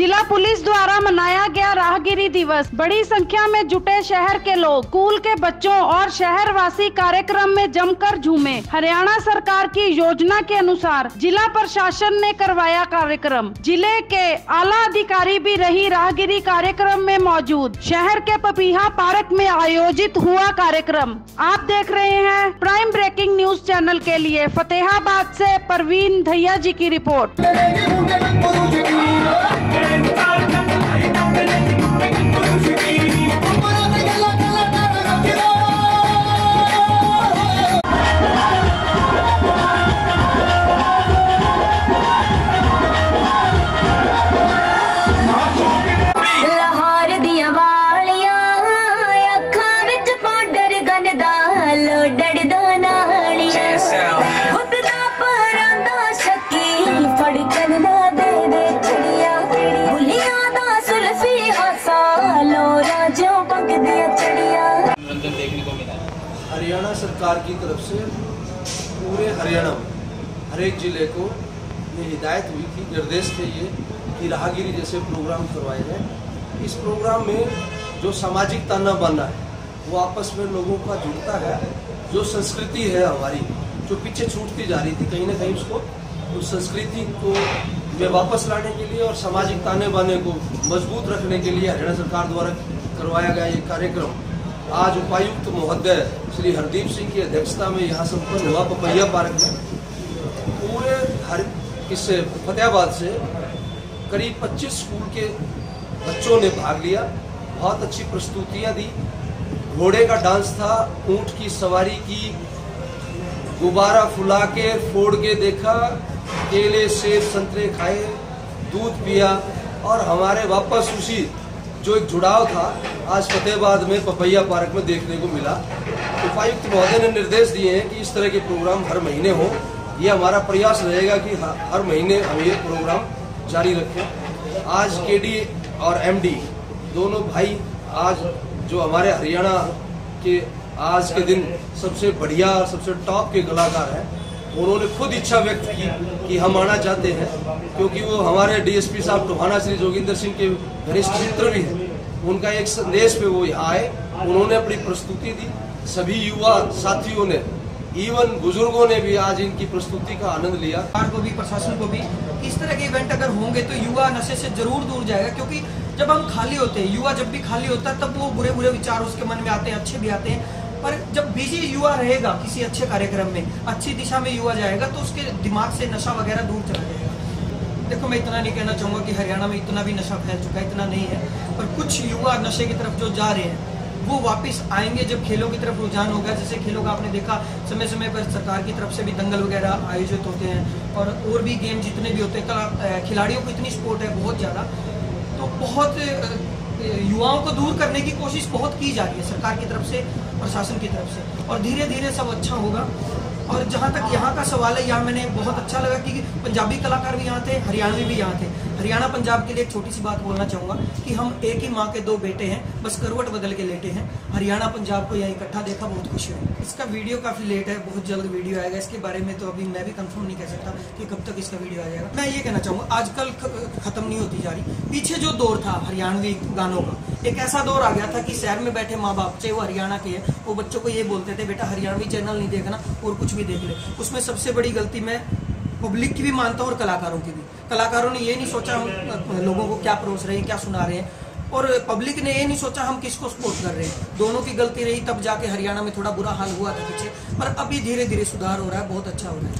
द्वारा मनाया गया राहगिरी दिवस बड़ी संख्या में जुटे शहर के लोग स्कूल के बच्चों और शहर वासी कार्यक्रम में जमकर झूमे हरियाणा सरकार की योजना के अनुसार जिला प्रशासन ने करवाया कार्यक्रम ज़िले के आला अधिकारी भी रही राहगिरी कार्यक्रम में मौजूद शहर के पपीहा पार्क में आयोजित हुआ कार्यक्रम आप देख रहे हैं प्राइम ब्रेकिंग न्यूज़ चैनल के लिए फतेहाबाद से परवीन धैया जी की रिपोर्ट Quem देखने को हरियाणा सरकार की तरफ़ से पूरे हरियाणा में हर एक ज़िले को ये हिदायत हुई थी, निर्देश थे ये, कि राहगिरी जैसे प्रोग्राम करवाए जाए। इस प्रोग्राम में जो सामाजिक ताना बाना है, वो आपस में लोगों का जुड़ता है, जो संस्कृति है हमारी, जो पीछे छूटती जा रही थी, कहीं ना कहीं उसको, उस संस्कृति को में वापस लाने के लिए और सामाजिक ताने बाने को मज़बूत रखने के लिए हरियाणा सरकार द्वारा करवाया गया ये कार्यक्रम। आज उपायुक्त महोदय श्री हरदीप सिंह की अध्यक्षता में यहाँ संपन्न हुआ पपैया पार्क में। पूरे हर इससे फतेहाबाद से करीब 25 स्कूल के बच्चों ने भाग लिया। बहुत अच्छी प्रस्तुतियाँ दी। घोड़े का डांस था, ऊँट की सवारी की, गुब्बारा फुला के, फोड़ के देखा, केले, सेब, संतरे खाए, दूध पिया और हमारे वापस उसी जो एक जुड़ाव था, आज फतेहबाद में, पपैया पार्क में देखने को मिला। उपायुक्त महोदय ने निर्देश दिए हैं कि इस तरह के प्रोग्राम हर महीने हो। ये हमारा प्रयास रहेगा कि हर महीने हम ये प्रोग्राम जारी रखें। आज केडी और एमडी, दोनों भाई आज, जो हमारे हरियाणा के आज के दिन सबसे बढ़िया, सबसे टॉप के कलाकार हैं उन्होंने खुद इच्छा व्यक्त की कि हम आना चाहते हैं, क्योंकि वो हमारे डीएसपी साहब टोहाना श्री जोगिंदर सिंह के घनिष्ठ मित्र भी हैं। उनका एक संदेश पे वो यहाँ आए, उन्होंने अपनी प्रस्तुति दी। सभी युवा साथियों ने इवन बुज़ुर्गों ने भी आज इनकी प्रस्तुति का आनंद लिया। सरकार को भी, प्रशासन को भी, इस तरह के इवेंट अगर होंगे तो युवा नशे से ज़रूर दूर जाएगा, क्योंकि जब हम खाली होते हैं, युवा जब भी खाली होता है, तब वो बुरे बुरे विचार उसके मन में आते हैं, अच्छे भी आते हैं। पर जब बिज़ी युवा रहेगा किसी अच्छे कार्यक्रम में, अच्छी दिशा में युवा जाएगा तो उसके दिमाग से नशा वगैरह दूर चला जाएगा। देखो, मैं इतना नहीं कहना चाहूँगा कि हरियाणा में इतना भी नशा फैल चुका है, इतना नहीं है, पर कुछ युवा नशे की तरफ़ जो जा रहे हैं, वो वापस आएँगे जब खेलों की तरफ़ रुझान होगा। जैसे खेलों का आपने देखा समय समय पर सरकार की तरफ़ से भी दंगल वगैरह आयोजित होते हैं, और और भी गेम जितने भी होते हैं खिलाड़ियों को इतनी सपोर्ट है बहुत ज़्यादा। तो बहुत युवाओं को दूर करने की कोशिश बहुत की जा रही है, सरकार की तरफ़ से, प्रशासन की तरफ़ से। और धीरे धीरे सब अच्छा होगा। और जहाँ तक यहाँ का सवाल है, यहाँ मैंने बहुत अच्छा लगा कि पंजाबी कलाकार भी यहाँ थे, हरियाणवी भी यहाँ थे। हरियाणा पंजाब के लिए एक छोटी सी बात बोलना चाहूँगा कि हम एक ही माँ के दो बेटे हैं, बस करवट बदल के लेटे हैं। हरियाणा, पंजाब को यहाँ इकट्ठा देखा बहुत खुशी हुई इसका वीडियो काफ़ी लेट है, बहुत जल्द वीडियो आएगा। इसके बारे में तो अभी मैं भी कंफर्म नहीं कह सकता कि कब तक इसका वीडियो आ जाएगा। मैं ये कहना चाहूँगा, आजकल खत्म नहीं होती जा रही। पीछे जो दौर था हरियाणवी गानों का, एक ऐसा दौर आ गया था कि शहर में बैठे माँ बाप चाहे वो हरियाणा के हैं, वो बच्चों को ये बोलते थे, बेटा, हरियाणवी चैनल नहीं देखना और कुछ भी देख ले। उसमें सबसे बड़ी गलती मैं पब्लिक की भी मानता हूँ और कलाकारों की भी। कलाकारों ने ये नहीं सोचा हम लोगों को क्या परोस रहे हैं, क्या सुना रहे हैं। और पब्लिक ने ये नहीं सोचा हम किसको सपोर्ट कर रहे हैं। दोनों की गलती रही, तब जाके हरियाणा में थोड़ा बुरा हाल हुआ था पीछे, पर अभी धीरे धीरे सुधार हो रहा है, बहुत अच्छा हो रहा है।